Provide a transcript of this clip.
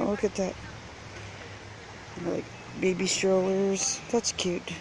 Oh, look at that. Like baby strollers. That's cute.